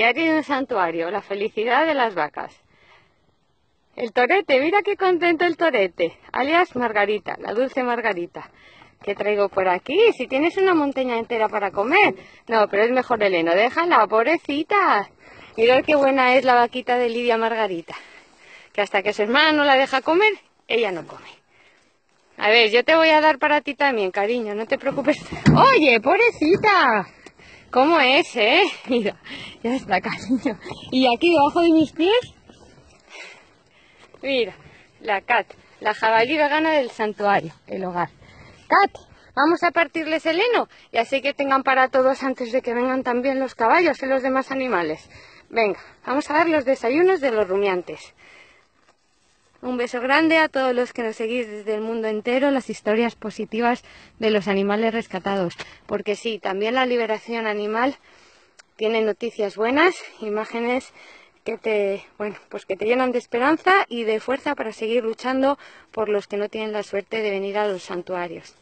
Diario de un santuario, la felicidad de las vacas. El torete, mira qué contento el torete, alias Margarita, la dulce Margarita. ¿Qué traigo por aquí? Si tienes una montaña entera para comer. No, pero es mejor el heno, déjala, pobrecita. Mira qué buena es la vaquita de Lidia Margarita. Que hasta que su hermana no la deja comer, ella no come. A ver, yo te voy a dar para ti también, cariño, no te preocupes. Oye, pobrecita. ¿Cómo es, eh? Mira, ya está, cariño. Y aquí debajo de mis pies, mira, la Cat, la jabalí vegana del santuario, el hogar. Cat, vamos a partirles el heno y así que tengan para todos antes de que vengan también los caballos y los demás animales. Venga, vamos a dar los desayunos de los rumiantes. Un beso grande a todos los que nos seguís desde el mundo entero, las historias positivas de los animales rescatados. Porque sí, también la liberación animal tiene noticias buenas, imágenes que te, bueno, pues que te llenan de esperanza y de fuerza para seguir luchando por los que no tienen la suerte de venir a los santuarios.